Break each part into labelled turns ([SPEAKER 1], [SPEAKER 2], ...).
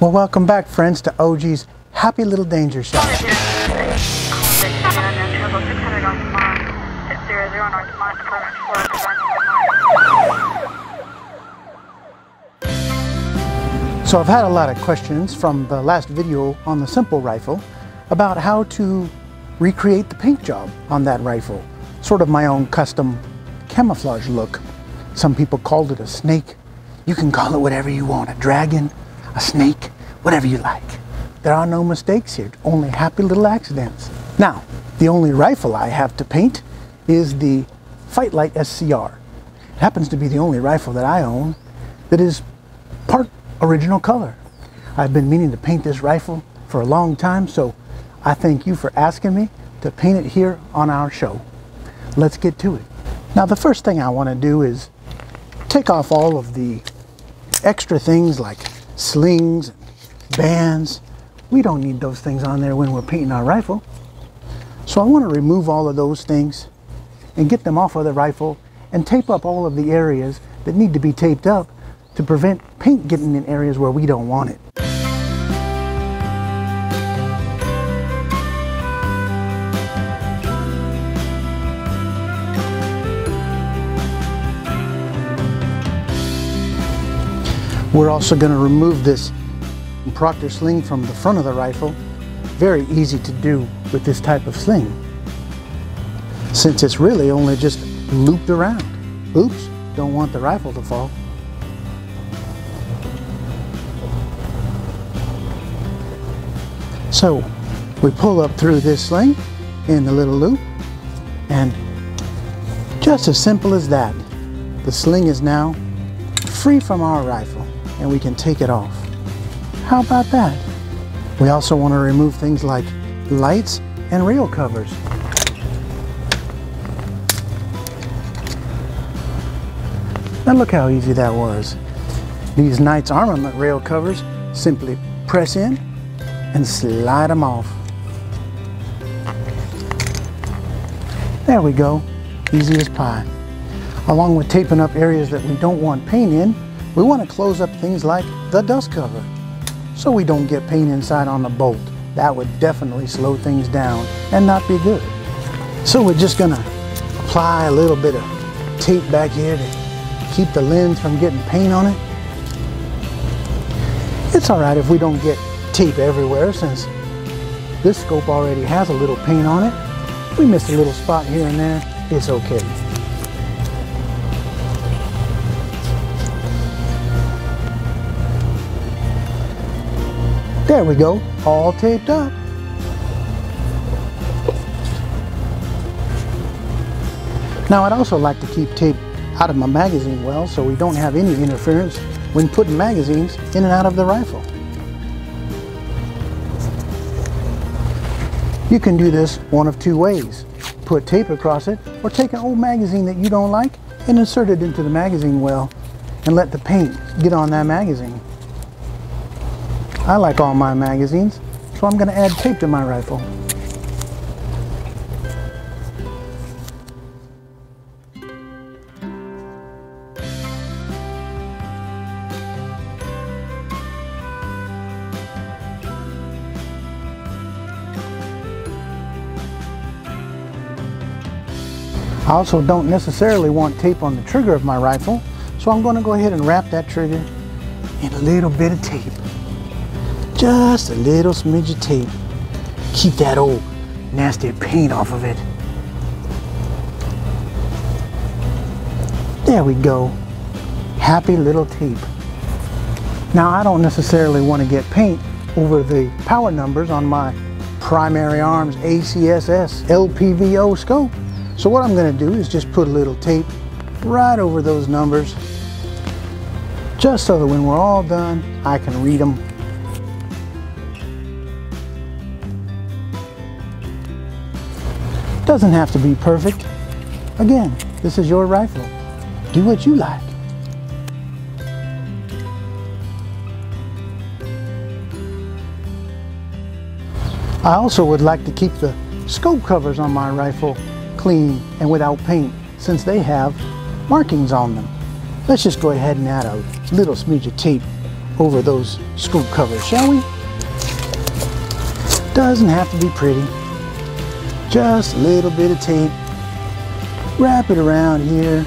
[SPEAKER 1] Well, welcome back, friends, to OG's Happy Little Danger Show. So I've had a lot of questions from the last video on the simple rifle about how to recreate the paint job on that rifle. Sort of my own custom camouflage look. Some people called it a snake. You can call it whatever you want, a dragon, a snake, whatever you like. There are no mistakes here, only happy little accidents. Now, the only rifle I have to paint is the FightLite SCR. It happens to be the only rifle that I own that is part original color. I've been meaning to paint this rifle for a long time, so I thank you for asking me to paint it here on our show. Let's get to it. Now the first thing I want to do is take off all of the extra things like slings, bands. We don't need those things on there when we're painting our rifle. So I want to remove all of those things and get them off of the rifle and tape up all of the areas that need to be taped up to prevent paint getting in areas where we don't want it. We're also going to remove this Proctor sling from the front of the rifle. Very easy to do with this type of sling since it's really only just looped around. Oops, don't want the rifle to fall. So we pull up through this sling in the little loop and just as simple as that, the sling is now free from our rifle and we can take it off. How about that? We also want to remove things like lights and rail covers. Now look how easy that was. These Knight's Armament rail covers simply press in and slide them off. There we go, easy as pie. Along with taping up areas that we don't want paint in, we want to close up things like the dust cover so we don't get paint inside on the bolt. That would definitely slow things down and not be good. So we're just gonna apply a little bit of tape back here to keep the lens from getting paint on it. It's all right if we don't get tape everywhere since this scope already has a little paint on it. We miss a little spot here and there, it's okay. There we go, all taped up. Now I'd also like to keep tape out of my magazine well so we don't have any interference when putting magazines in and out of the rifle. You can do this one of two ways. Put tape across it or take an old magazine that you don't like and insert it into the magazine well and let the paint get on that magazine. I like all my magazines, so I'm going to add tape to my rifle. I also don't necessarily want tape on the trigger of my rifle, so I'm going to go ahead and wrap that trigger in a little bit of tape. Just a little smidge of tape. Keep that old nasty paint off of it. There we go. Happy little tape. Now I don't necessarily want to get paint over the power numbers on my primary arms ACSS LPVO scope. So what I'm going to do is just put a little tape right over those numbers just so that when we're all done, I can read them. Doesn't have to be perfect. Again, this is your rifle. Do what you like. I also would like to keep the scope covers on my rifle clean and without paint since they have markings on them. Let's just go ahead and add a little smidge of tape over those scoop covers, shall we? Doesn't have to be pretty. Just a little bit of tape. Wrap it around here,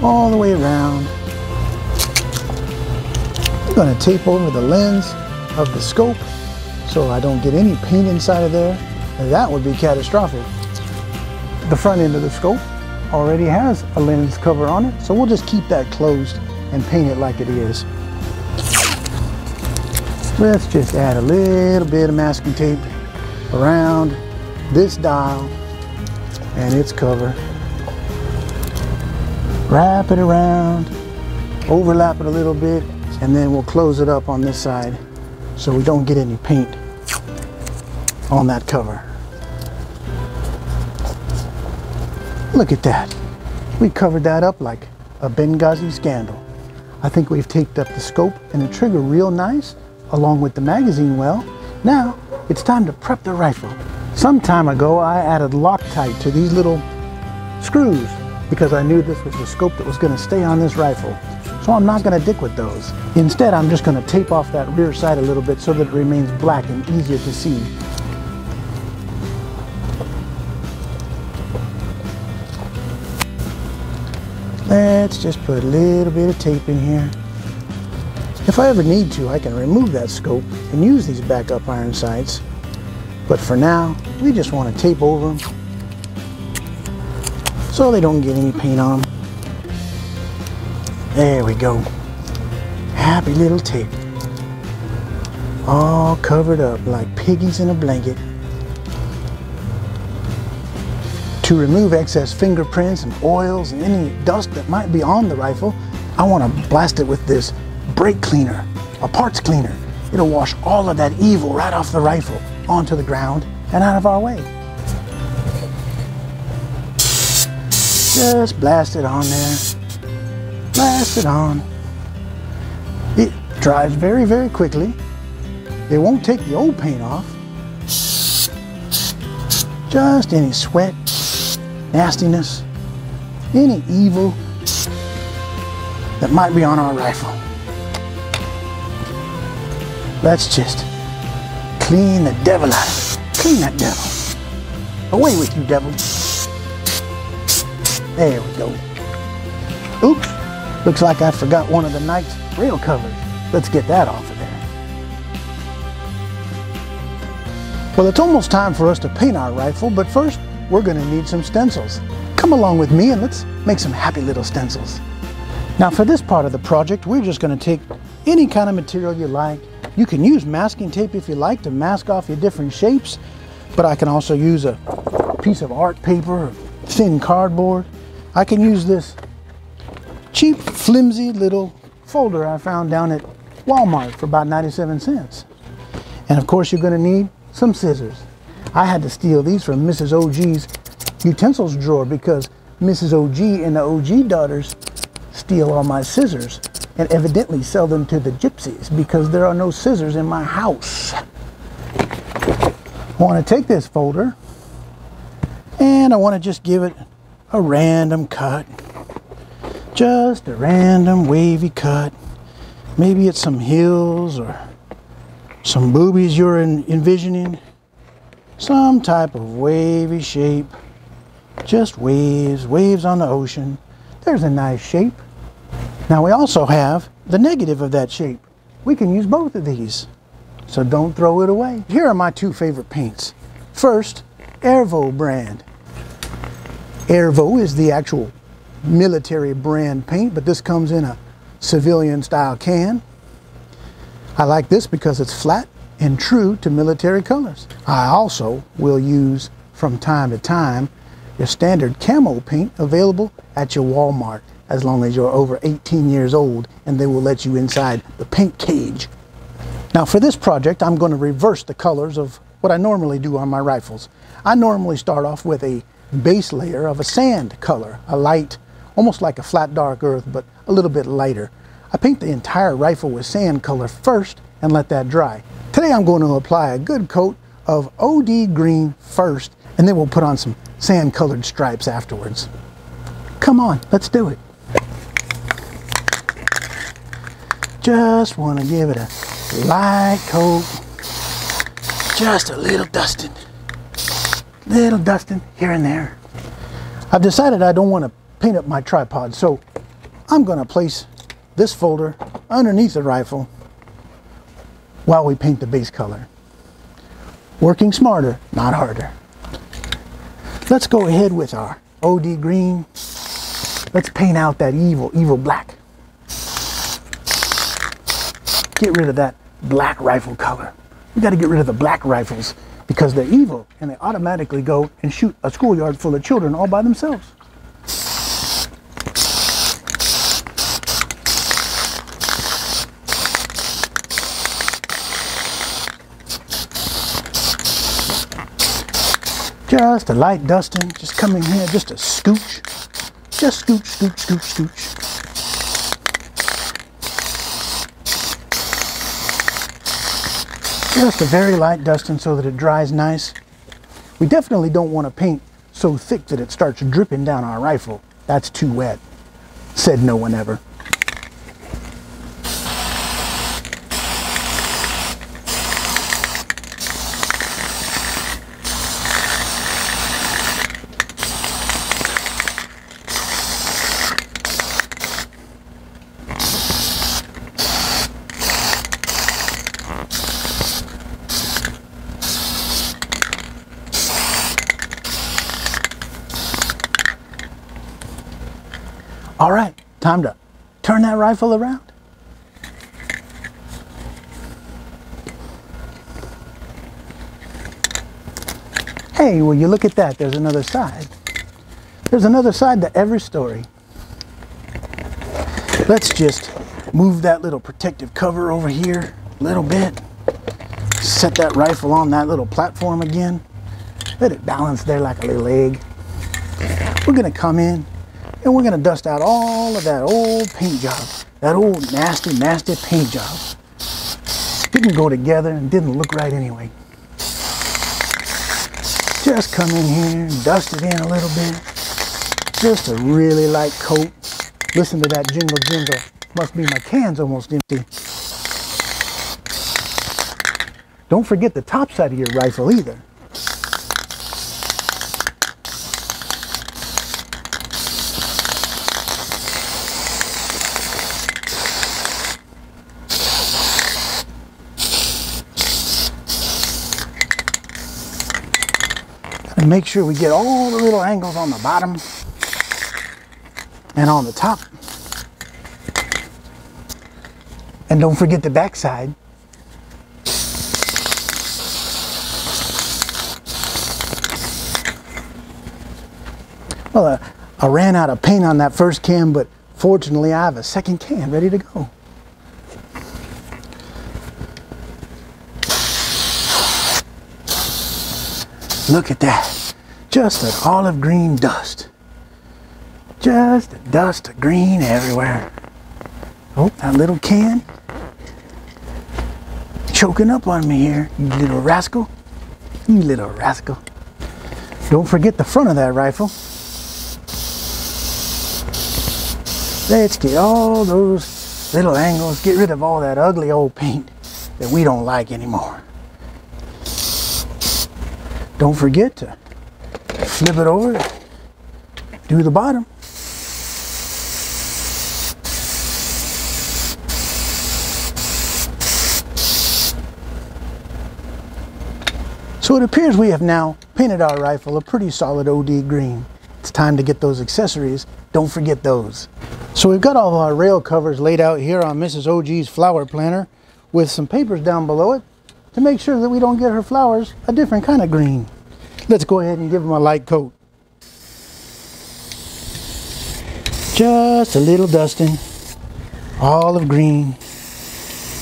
[SPEAKER 1] all the way around. I'm gonna tape over the lens of the scope so I don't get any paint inside of there. That would be catastrophic. The front end of the scope already has a lens cover on it, so we'll just keep that closed and paint it like it is. Let's just add a little bit of masking tape around this dial and its cover. Wrap it around, overlap it a little bit, and then we'll close it up on this side so we don't get any paint on that cover. Look at that. We covered that up like a Benghazi scandal. I think we've taped up the scope and the trigger real nice, along with the magazine well. Now, it's time to prep the rifle. Some time ago, I added Loctite to these little screws because I knew this was the scope that was going to stay on this rifle. So I'm not going to dick with those. Instead, I'm just going to tape off that rear sight a little bit so that it remains black and easier to see. Let's just put a little bit of tape in here. If I ever need to, I can remove that scope and use these backup iron sights. But for now, we just want to tape over them so they don't get any paint on them. There we go. Happy little tape. All covered up like piggies in a blanket. To remove excess fingerprints and oils and any dust that might be on the rifle, I want to blast it with this brake cleaner, a parts cleaner. It'll wash all of that evil right off the rifle onto the ground and out of our way. Just blast it on there blast it on. It dries very, very quickly. It won't take the old paint off. Just any sweat, nastiness, any evil that might be on our rifle. Let's just clean the devil out of it. Clean that devil. Away with you, devil. There we go. Oops. Looks like I forgot one of the Knight's rail covers. Let's get that off of there. Well, it's almost time for us to paint our rifle, but first we're going to need some stencils. Come along with me and let's make some happy little stencils. Now for this part of the project, we're just going to take any kind of material you like. You can use masking tape if you like to mask off your different shapes, but I can also use a piece of art paper thin cardboard. I can use this cheap, flimsy little folder I found down at Walmart for about 97 cents. And of course, you're going to need some scissors. I had to steal these from Mrs. OG's utensils drawer because Mrs. OG and the OG daughters steal all my scissors and evidently sell them to the gypsies because there are no scissors in my house. I want to take this folder and I want to just give it a random cut. Just a random wavy cut. Maybe it's some hills or some boobies you're envisioning. Some type of wavy shape. Just waves, waves on the ocean. There's a nice shape. Now we also have the negative of that shape. We can use both of these. So don't throw it away. Here are my two favorite paints. First, Aervoe brand. Aervoe is the actual military brand paint, but this comes in a civilian style can. I like this because it's flat and true to military colors. I also will use from time to time your standard camo paint available at your Walmart as long as you're over 18 years old and they will let you inside the paint cage. Now for this project I'm going to reverse the colors of what I normally do on my rifles. I normally start off with a base layer of a sand color, a light almost like a flat dark earth, but a little bit lighter. I paint the entire rifle with sand color first and let that dry. Today I'm going to apply a good coat of OD green first, and then we'll put on some sand colored stripes afterwards. Come on, let's do it. Just want to give it a light coat. Just a little dusting. Little dusting here and there. I've decided I don't want to paint up my tripod, so I'm going to place this folder underneath the rifle while we paint the base color. Working smarter, not harder. Let's go ahead with our OD green. Let's paint out that evil, evil black. Get rid of that black rifle color. We got to get rid of the black rifles because they're evil and they automatically go and shoot a schoolyard full of children all by themselves. Just a light dusting, just come in here, just a scooch. Just scooch, scooch, scooch, scooch. Just a very light dusting so that it dries nice. We definitely don't want to paint so thick that it starts dripping down our rifle. That's too wet, said no one ever. All right, time to turn that rifle around. Hey, will you look at that? There's another side. There's another side to every story. Let's just move that little protective cover over here a little bit. Set that rifle on that little platform again. Let it balance there like a little egg. We're gonna come in and we're gonna dust out all of that old paint job. That old nasty, nasty paint job. Didn't go together and didn't look right anyway. Just come in here and dust it in a little bit. Just a really light coat. Listen to that jingle jingle. Must be my can's almost empty. Don't forget the top side of your rifle either. And make sure we get all the little angles on the bottom and on the top. And don't forget the backside. Well, uh, I ran out of paint on that first can, but fortunately I have a second can ready to go. Look at that. Just an olive green dust. Just a dust of green everywhere. Oh, that little can. Choking up on me here, you little rascal. You little rascal. Don't forget the front of that rifle. Let's get all those little angles, get rid of all that ugly old paint that we don't like anymore. Don't forget to flip it over, do the bottom. So it appears we have now painted our rifle a pretty solid OD green. It's time to get those accessories. Don't forget those. So we've got all of our rail covers laid out here on Mrs. OG's flower planter with some papers down below it to make sure that we don't get her flowers a different kind of green. Let's go ahead and give them a light coat. Just a little dusting. Olive green.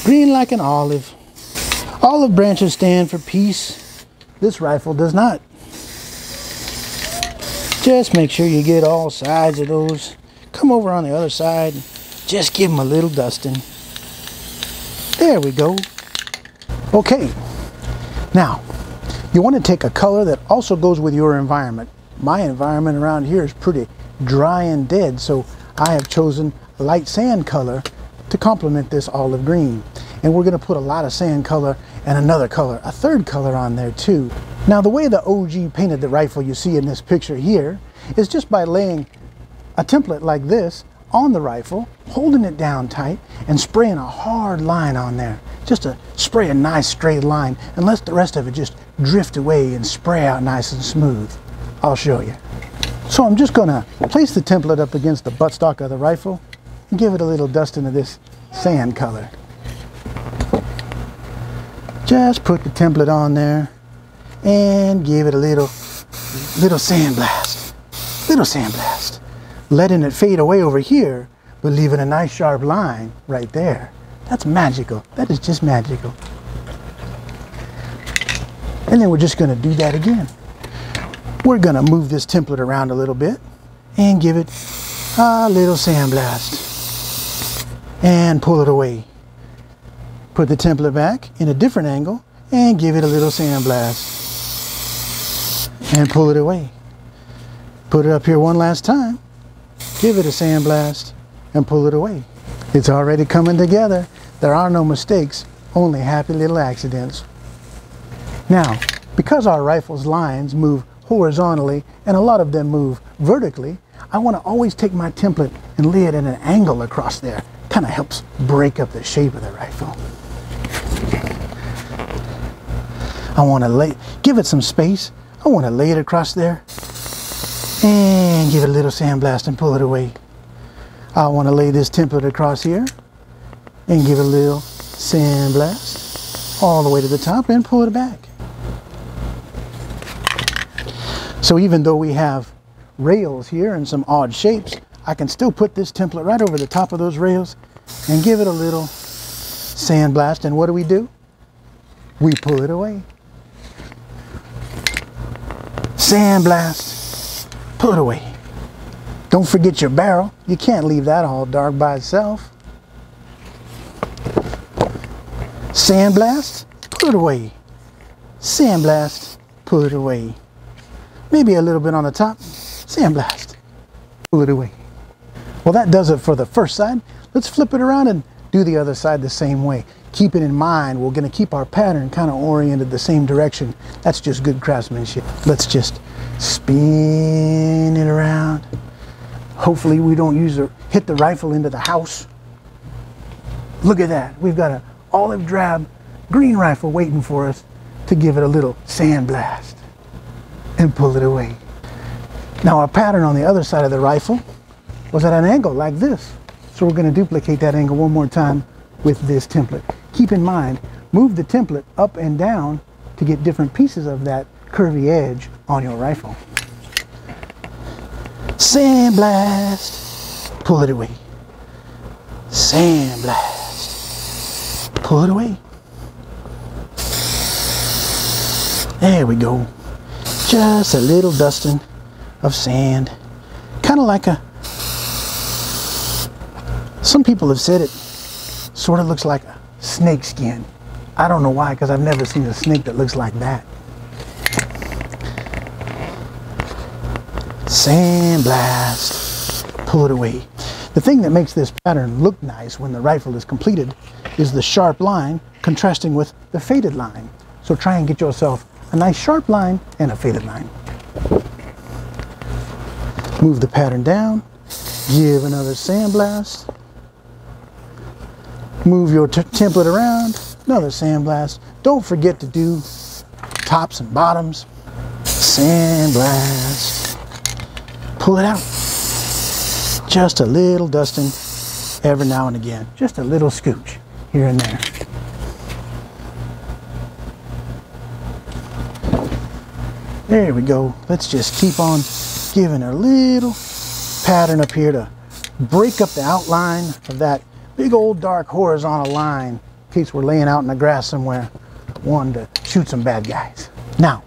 [SPEAKER 1] Green like an olive. Olive branches stand for peace. This rifle does not. Just make sure you get all sides of those. Come over on the other side. Just give them a little dusting. There we go. Okay, now you want to take a color that also goes with your environment. My environment around here is pretty dry and dead, so I have chosen light sand color to complement this olive green. And we're gonna put a lot of sand color and another color, a third color on there too. Now the way the OG painted the rifle you see in this picture here is just by laying a template like this on the rifle, holding it down tight, and spraying a hard line on there. Just to spray a nice straight line and let the rest of it just drift away and spray out nice and smooth. I'll show you. So I'm just gonna place the template up against the buttstock of the rifle and give it a little dusting of this sand color. Just put the template on there and give it a little, little sandblast, little sandblast. Letting it fade away over here, but leaving a nice sharp line right there. That's magical. That is just magical. And then we're just gonna do that again. We're gonna move this template around a little bit and give it a little sandblast and pull it away. Put the template back in a different angle and give it a little sandblast and pull it away. Put it up here one last time, give it a sandblast and pull it away. It's already coming together. There are no mistakes, only happy little accidents. Now, because our rifle's lines move horizontally and a lot of them move vertically, I want to always take my template and lay it at an angle across there. Kind of helps break up the shape of the rifle. I want to lay, give it some space. I want to lay it across there and give it a little sandblast and pull it away. I want to lay this template across here and give it a little sandblast all the way to the top and pull it back. So even though we have rails here and some odd shapes, I can still put this template right over the top of those rails and give it a little sandblast. And what do we do? We pull it away. Sandblast, pull it away. Don't forget your barrel. You can't leave that all dark by itself. Sandblast, pull it away. Sandblast, pull it away. Maybe a little bit on the top. Sandblast, pull it away. Well, that does it for the first side. Let's flip it around and do the other side the same way. Keeping in mind, we're gonna keep our pattern kind of oriented the same direction. That's just good craftsmanship. Let's just spin it around. Hopefully we don't use or hit the rifle into the house. Look at that. We've got an olive drab green rifle waiting for us to give it a little sandblast and pull it away. Now our pattern on the other side of the rifle was at an angle like this. So we're going to duplicate that angle one more time with this template. Keep in mind, move the template up and down to get different pieces of that curvy edge on your rifle. Sandblast, pull it away. Sandblast, pull it away. There we go. Just a little dusting of sand. Kind of like a, some people have said it sort of looks like a snake skin. I don't know why, because I've never seen a snake that looks like that. Sandblast, pull it away. The thing that makes this pattern look nice when the rifle is completed is the sharp line contrasting with the faded line. So try and get yourself a nice sharp line and a faded line. Move the pattern down, give another sandblast, move your template around, another sandblast. Don't forget to do tops and bottoms. Sandblast. Pull it out. Just a little dusting every now and again. Just a little scooch here and there. There we go. Let's just keep on giving a little pattern up here to break up the outline of that big old dark horizontal line in case we're laying out in the grass somewhere wanting to shoot some bad guys. Now,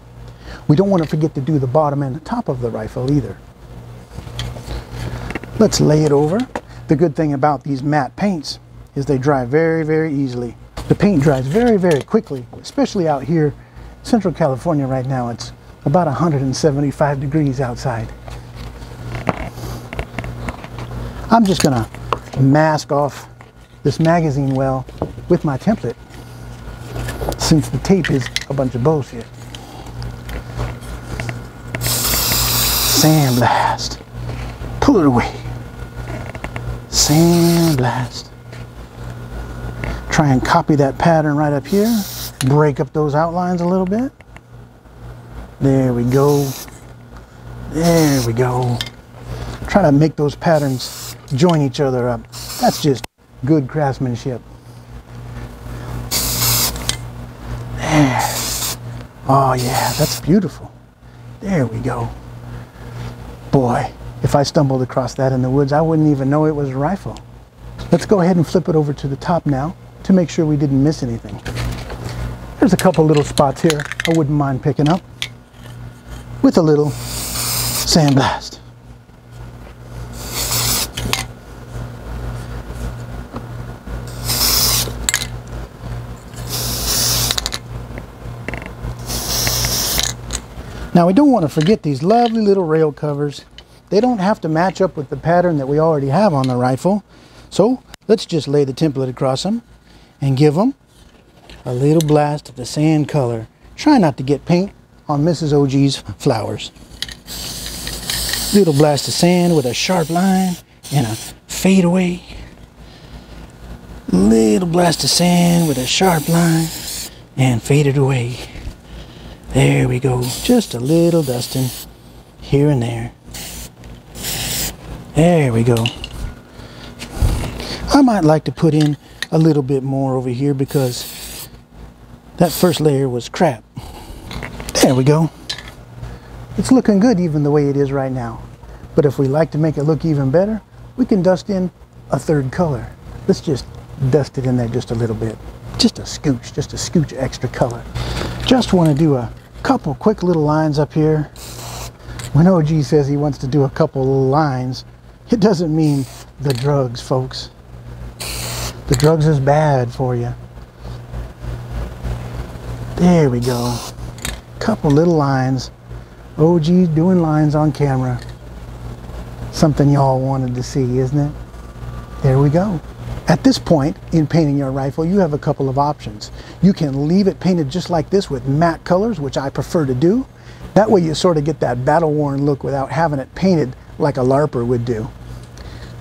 [SPEAKER 1] we don't want to forget to do the bottom and the top of the rifle either. Let's lay it over. The good thing about these matte paints is they dry very, very easily. The paint dries very, very quickly, especially out here, Central California right now. It's about 175 degrees outside. I'm just gonna mask off this magazine well with my template since the tape is a bunch of bullshit. Sandblast. Pull it away. Sandblast. Try and copy that pattern right up here. Break up those outlines a little bit. There we go. There we go. Try to make those patterns join each other up. That's just good craftsmanship. There. Oh yeah, that's beautiful. There we go. Boy, if I stumbled across that in the woods, I wouldn't even know it was a rifle. Let's go ahead and flip it over to the top now to make sure we didn't miss anything. There's a couple little spots here I wouldn't mind picking up with a little sandblast. Now we don't want to forget these lovely little rail covers. They don't have to match up with the pattern that we already have on the rifle. So let's just lay the template across them and give them a little blast of the sand color. Try not to get paint on Mrs. OG's flowers. Little blast of sand with a sharp line and a fade away. Little blast of sand with a sharp line and faded away. There we go. Just a little dusting here and there. There we go. I might like to put in a little bit more over here because that first layer was crap. There we go. It's looking good even the way it is right now. But if we like to make it look even better, we can dust in a third color. Let's just dust it in there just a little bit. Just a scooch, just a scooch extra color. Just want to do a couple quick little lines up here. When OG says he wants to do a couple lines, it doesn't mean the drugs, folks. The drugs is bad for you. There we go. Couple little lines. OG doing lines on camera. Something y'all wanted to see, isn't it? There we go. At this point in painting your rifle, you have a couple of options. You can leave it painted just like this with matte colors, which I prefer to do. That way you sort of get that battle-worn look without having it painted like a LARPer would do.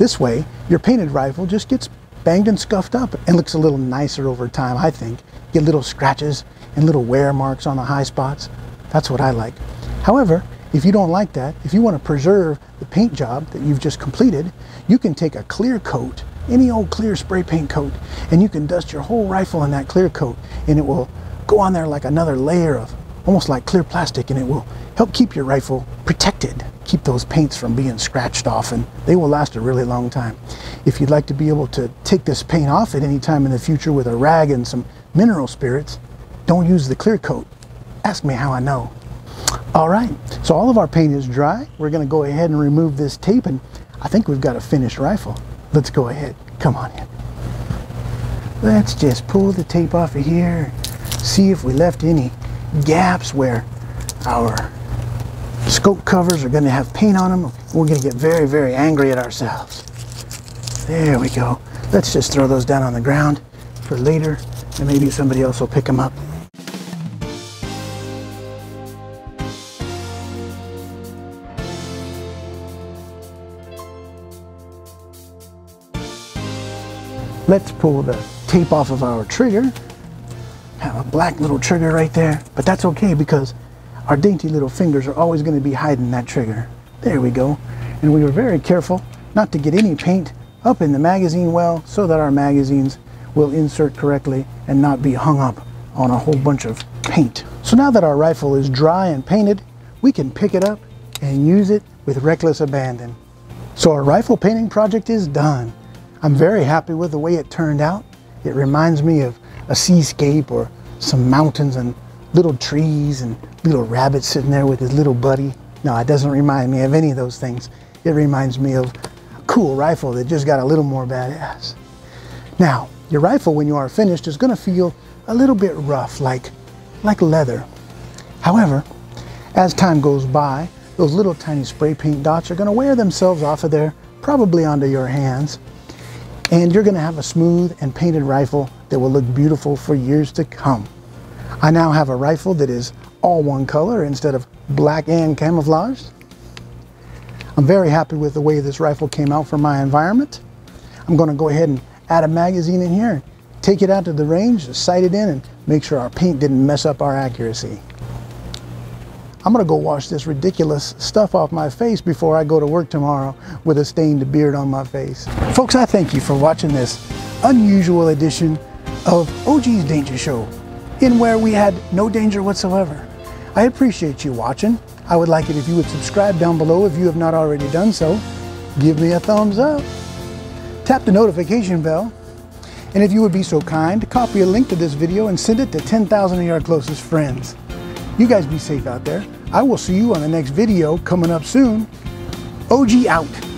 [SPEAKER 1] This way, your painted rifle just gets banged and scuffed up and looks a little nicer over time, I think. Get little scratches and little wear marks on the high spots. That's what I like. However, if you don't like that, if you want to preserve the paint job that you've just completed, you can take a clear coat any old clear spray paint coat and you can dust your whole rifle in that clear coat and it will go on there like another layer of almost like clear plastic and it will help keep your rifle protected keep those paints from being scratched off and they will last a really long time if you'd like to be able to take this paint off at any time in the future with a rag and some mineral spirits don't use the clear coat ask me how I know all right so all of our paint is dry we're going to go ahead and remove this tape and I think we've got a finished rifle let's go ahead. Come on in. Let's just pull the tape off of here. See if we left any gaps where our scope covers are going to have paint on them. We're going to get very, very angry at ourselves. There we go. Let's just throw those down on the ground for later and maybe somebody else will pick them up. Let's pull the tape off of our trigger. Have a black little trigger right there, but that's okay because our dainty little fingers are always going to be hiding that trigger. There we go. And we were very careful not to get any paint up in the magazine well so that our magazines will insert correctly and not be hung up on a whole bunch of paint. So now that our rifle is dry and painted, we can pick it up and use it with reckless abandon. So our rifle painting project is done. I'm very happy with the way it turned out. It reminds me of a seascape or some mountains and little trees and little rabbit sitting there with his little buddy. No, it doesn't remind me of any of those things. It reminds me of a cool rifle that just got a little more badass. Now, your rifle when you are finished is going to feel a little bit rough, like, like leather. However, as time goes by, those little tiny spray paint dots are going to wear themselves off of there, probably onto your hands, and you're gonna have a smooth and painted rifle that will look beautiful for years to come. I now have a rifle that is all one color instead of black and camouflaged. I'm very happy with the way this rifle came out for my environment. I'm gonna go ahead and add a magazine in here, take it out to the range, sight it in, and make sure our paint didn't mess up our accuracy. I'm gonna go wash this ridiculous stuff off my face before I go to work tomorrow with a stained beard on my face. Folks, I thank you for watching this unusual edition of OG's Danger Show, in where we had no danger whatsoever. I appreciate you watching. I would like it if you would subscribe down below if you have not already done so. Give me a thumbs up. Tap the notification bell. And if you would be so kind, copy a link to this video and send it to 10,000 of your closest friends. You guys be safe out there. I will see you on the next video coming up soon. OG out.